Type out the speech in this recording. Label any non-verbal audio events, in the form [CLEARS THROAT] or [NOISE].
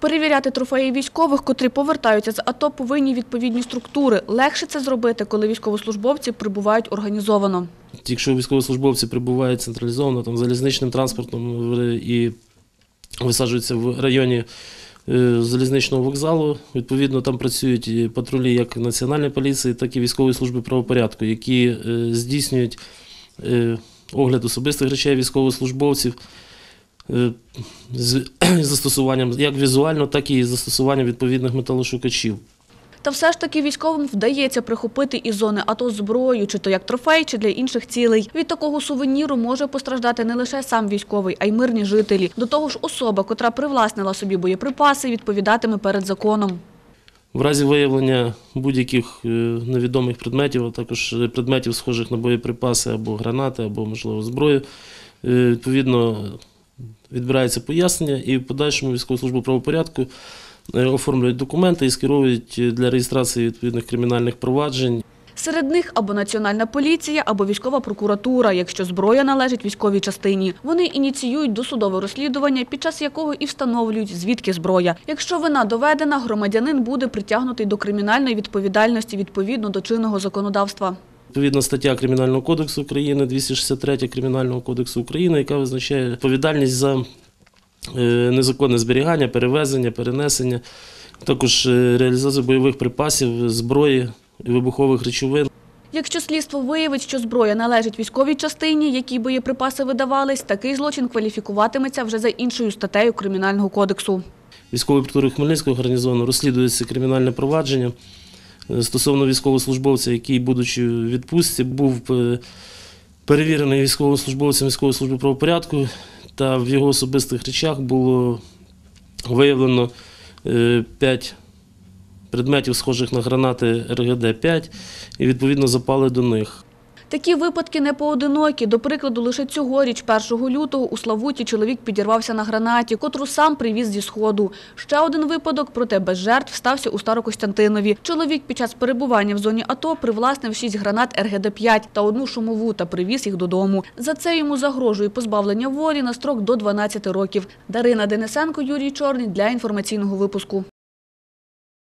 Перевіряти трофеї військових, котрі повертаються з АТО, повинні відповідні структури. Легше це зробити, коли військовослужбовці прибувають організовано. Якщо військовослужбовці прибувають централізовано там, залізничним транспортом е, і висаджуються в районі е, залізничного вокзалу, відповідно там працюють патрулі як Національної поліції, так і військової служби правопорядку, які е, здійснюють огляд особистих речей військовослужбовців [CLEARS THROAT] з застосуванням як візуально, так і застосуванням відповідних металошукачів. Та все ж таки військовим вдається прихопити із зони АТО зброю, чи то як трофей, чи для інших цілей. Від такого сувеніру може постраждати не лише сам військовий, а й мирні жителі. До того ж, особа, котра привласнила собі боєприпаси, відповідатиме перед законом. В разі виявлення будь-яких е, невідомих предметів, а також е, предметів, схожих на боєприпаси або гранати, або, можливо, зброю, е, відповідно відбирається пояснення і в подальшому військову службу правопорядку е, оформлюють документи і скеровують е, для реєстрації відповідних кримінальних проваджень. Серед них або Національна поліція, або військова прокуратура, якщо зброя належить військовій частині. Вони ініціюють досудове розслідування, під час якого і встановлюють, звідки зброя. Якщо вина доведена, громадянин буде притягнутий до кримінальної відповідальності відповідно до чинного законодавства. Відповідна стаття Кримінального кодексу України, 263 Кримінального кодексу України, яка визначає відповідальність за е, незаконне зберігання, перевезення, перенесення, також е, реалізацію бойових припасів, зброї вибухових речовин. Якщо слідство виявить, що зброя належить військовій частині, якій боєприпаси видавались, такий злочин кваліфікуватиметься вже за іншою статтею Кримінального кодексу. Військовою прокуратурою Хмельницького гарнізону розслідується кримінальне провадження стосовно військовослужбовця, який, будучи в відпустці, був е, перевірений військовослужбовцем військової служби правопорядку, та в його особистих речах було виявлено 5 предметів, схожих на гранати РГД-5, і відповідно запали до них. Такі випадки не поодинокі. До прикладу, лише цьогоріч, 1 лютого, у Славуті чоловік підірвався на гранаті, котру сам привіз зі Сходу. Ще один випадок, проте без жертв, стався у Старокостянтинові. Чоловік під час перебування в зоні АТО привласнив 6 гранат РГД-5 та одну шумову та привіз їх додому. За це йому загрожує позбавлення волі на строк до 12 років. Дарина Денисенко, Юрій Чорний для інформаційного випуску.